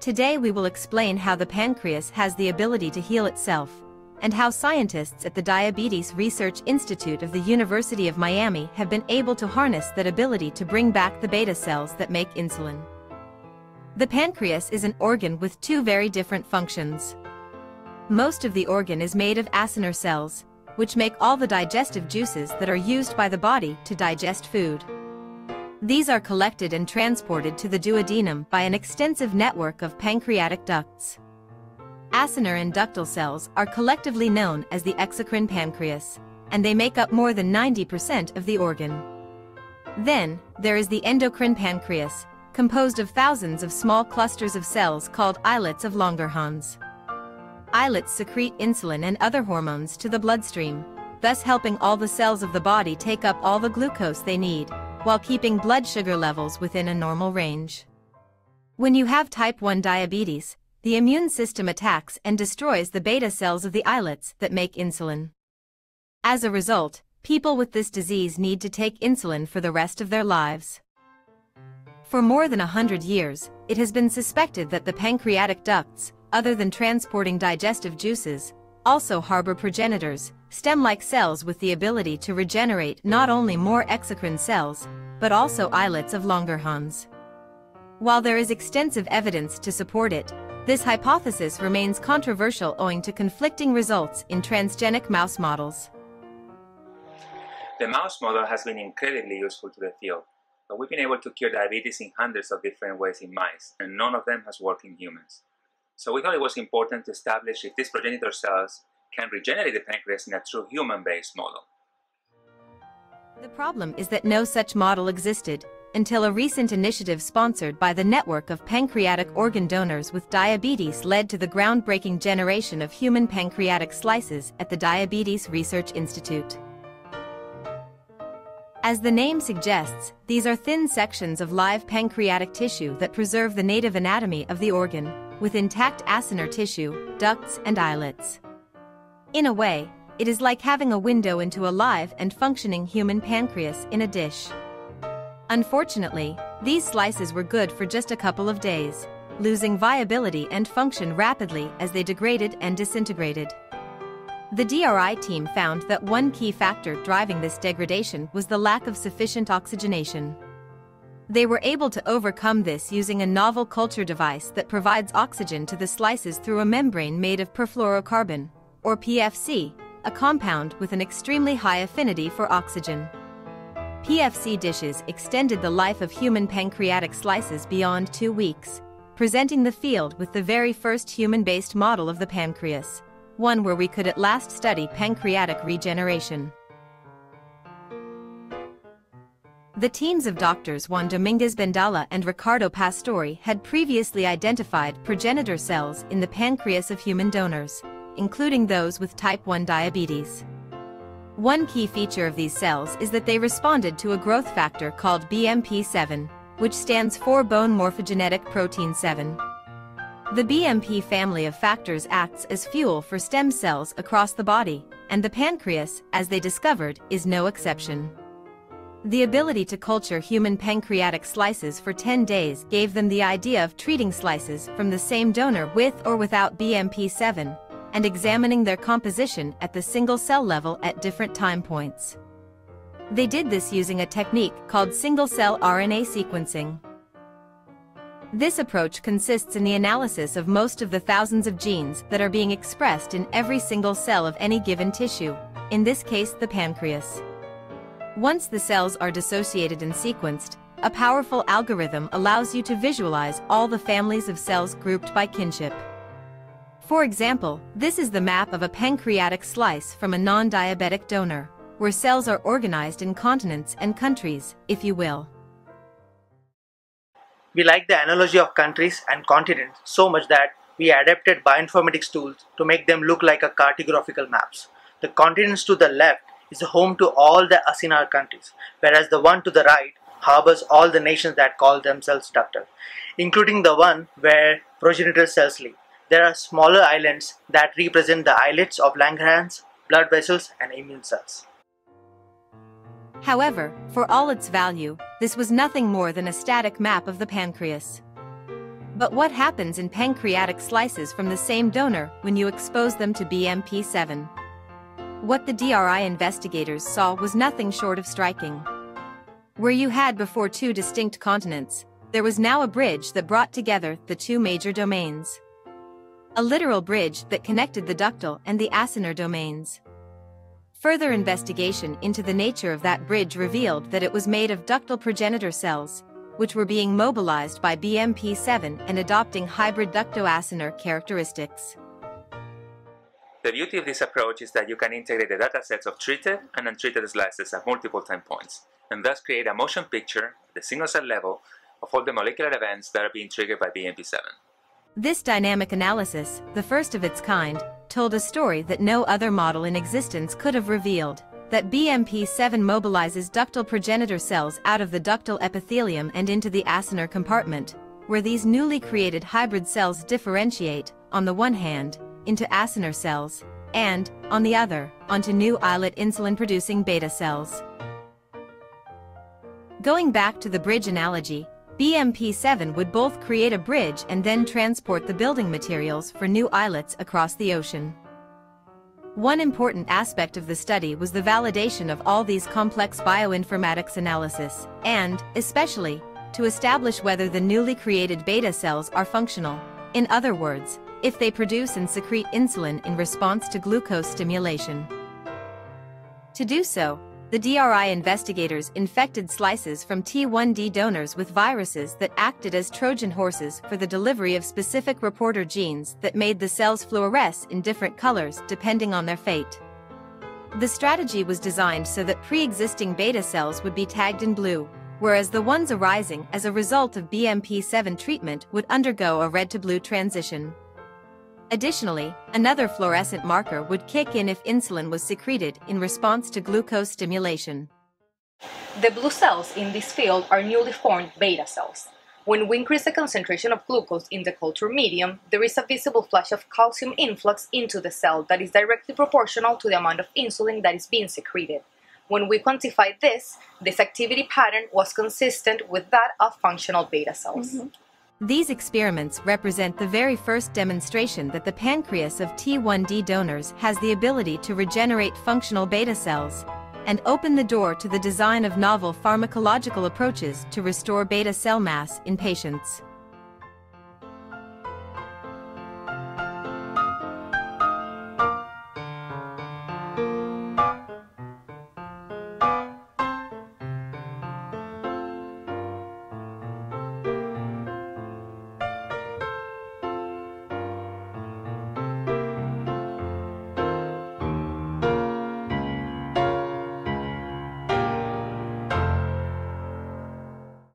Today we will explain how the pancreas has the ability to heal itself, and how scientists at the Diabetes Research Institute of the University of Miami have been able to harness that ability to bring back the beta cells that make insulin. The pancreas is an organ with two very different functions. Most of the organ is made of acinar cells, which make all the digestive juices that are used by the body to digest food. These are collected and transported to the duodenum by an extensive network of pancreatic ducts. Acinar and ductal cells are collectively known as the exocrine pancreas, and they make up more than 90% of the organ. Then, there is the endocrine pancreas, composed of thousands of small clusters of cells called islets of Langerhans. Islets secrete insulin and other hormones to the bloodstream, thus helping all the cells of the body take up all the glucose they need, while keeping blood sugar levels within a normal range. When you have type 1 diabetes, the immune system attacks and destroys the beta cells of the islets that make insulin. As a result, people with this disease need to take insulin for the rest of their lives. For more than a hundred years, it has been suspected that the pancreatic ducts, other than transporting digestive juices, also harbor progenitors, stem-like cells with the ability to regenerate not only more exocrine cells, but also islets of Langerhans. While there is extensive evidence to support it, this hypothesis remains controversial owing to conflicting results in transgenic mouse models. The mouse model has been incredibly useful to the field, but we've been able to cure diabetes in hundreds of different ways in mice, and none of them has worked in humans. So we thought it was important to establish if these progenitor cells can regenerate the pancreas in a true human-based model. The problem is that no such model existed until a recent initiative sponsored by the Network of Pancreatic Organ Donors with Diabetes led to the groundbreaking generation of human pancreatic slices at the Diabetes Research Institute. As the name suggests, these are thin sections of live pancreatic tissue that preserve the native anatomy of the organ, with intact acinar tissue, ducts and islets. In a way, it is like having a window into a live and functioning human pancreas in a dish. Unfortunately, these slices were good for just a couple of days, losing viability and function rapidly as they degraded and disintegrated. The DRI team found that one key factor driving this degradation was the lack of sufficient oxygenation. They were able to overcome this using a novel culture device that provides oxygen to the slices through a membrane made of perfluorocarbon, or PFC, a compound with an extremely high affinity for oxygen. PFC dishes extended the life of human pancreatic slices beyond two weeks, presenting the field with the very first human-based model of the pancreas, one where we could at last study pancreatic regeneration. The teams of doctors Juan Dominguez Bendala and Ricardo Pastori had previously identified progenitor cells in the pancreas of human donors, including those with type 1 diabetes. One key feature of these cells is that they responded to a growth factor called BMP7, which stands for bone morphogenetic protein 7. The BMP family of factors acts as fuel for stem cells across the body, and the pancreas, as they discovered, is no exception. The ability to culture human pancreatic slices for 10 days gave them the idea of treating slices from the same donor with or without BMP7, and examining their composition at the single-cell level at different time points. They did this using a technique called single-cell RNA sequencing. This approach consists in the analysis of most of the thousands of genes that are being expressed in every single cell of any given tissue, in this case the pancreas. Once the cells are dissociated and sequenced, a powerful algorithm allows you to visualize all the families of cells grouped by kinship. For example, this is the map of a pancreatic slice from a non-diabetic donor, where cells are organized in continents and countries, if you will. We like the analogy of countries and continents so much that we adapted bioinformatics tools to make them look like a cartographical maps. The continents to the left is home to all the acinar countries, whereas the one to the right harbors all the nations that call themselves ductal, including the one where progenitor cells live. There are smaller islands that represent the islets of Langerhans, blood vessels, and immune cells. However, for all its value, this was nothing more than a static map of the pancreas. But what happens in pancreatic slices from the same donor when you expose them to BMP7? What the DRI investigators saw was nothing short of striking. Where you had before two distinct continents, there was now a bridge that brought together the two major domains. A literal bridge that connected the ductal and the acinar domains. Further investigation into the nature of that bridge revealed that it was made of ductal progenitor cells, which were being mobilized by BMP7 and adopting hybrid ductoacinar characteristics. The beauty of this approach is that you can integrate the datasets of treated and untreated slices at multiple time points, and thus create a motion picture at the single cell level of all the molecular events that are being triggered by BMP7. This dynamic analysis, the first of its kind, told a story that no other model in existence could have revealed, that BMP7 mobilizes ductal progenitor cells out of the ductal epithelium and into the acinar compartment, where these newly created hybrid cells differentiate, on the one hand, into acinar cells, and, on the other, onto new islet insulin-producing beta cells. Going back to the bridge analogy, BMP7 would both create a bridge and then transport the building materials for new islets across the ocean. One important aspect of the study was the validation of all these complex bioinformatics analysis, and, especially, to establish whether the newly created beta cells are functional. In other words, if they produce and secrete insulin in response to glucose stimulation. To do so, the DRI investigators infected slices from T1D donors with viruses that acted as Trojan horses for the delivery of specific reporter genes that made the cells fluoresce in different colors depending on their fate. The strategy was designed so that pre-existing beta cells would be tagged in blue, whereas the ones arising as a result of BMP7 treatment would undergo a red to blue transition. Additionally, another fluorescent marker would kick in if insulin was secreted in response to glucose stimulation. The blue cells in this field are newly formed beta cells. When we increase the concentration of glucose in the culture medium, there is a visible flash of calcium influx into the cell that is directly proportional to the amount of insulin that is being secreted. When we quantified this, this activity pattern was consistent with that of functional beta cells. Mm -hmm. These experiments represent the very first demonstration that the pancreas of T1D donors has the ability to regenerate functional beta cells and open the door to the design of novel pharmacological approaches to restore beta cell mass in patients.